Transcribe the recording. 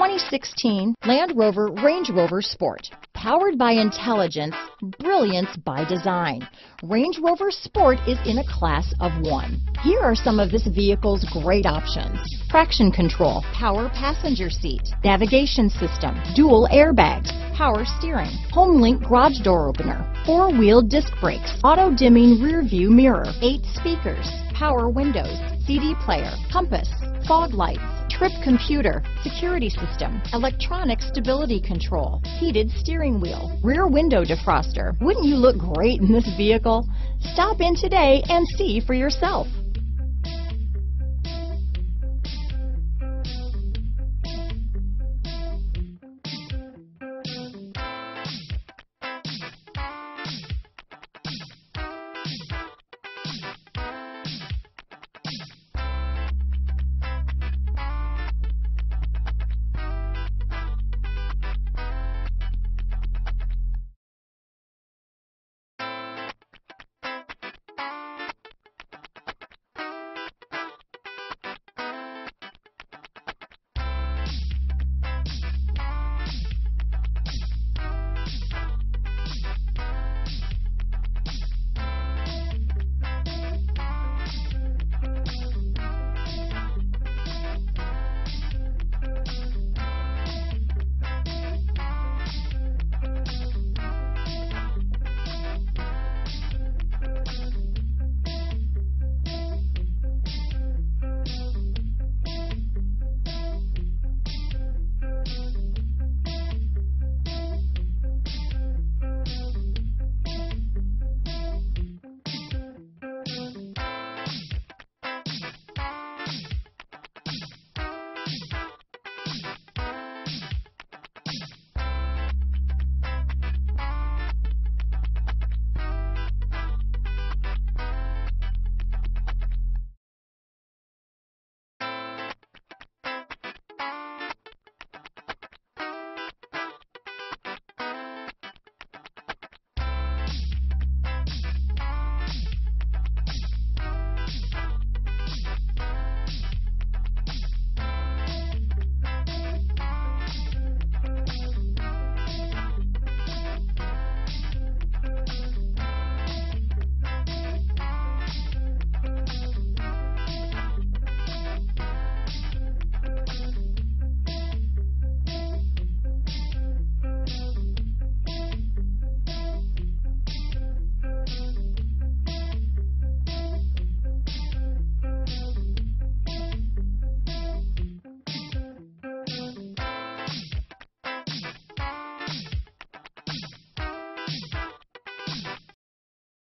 2016 Land Rover Range Rover Sport. Powered by intelligence, brilliance by design. Range Rover Sport is in a class of one. Here are some of this vehicle's great options. Traction control, power passenger seat, navigation system, dual airbags, power steering, HomeLink garage door opener, four-wheel disc brakes, auto-dimming rear view mirror, eight speakers, power windows, CD player, compass, fog lights, trip computer, security system, electronic stability control, heated steering wheel, rear window defroster. Wouldn't you look great in this vehicle? Stop in today and see for yourself.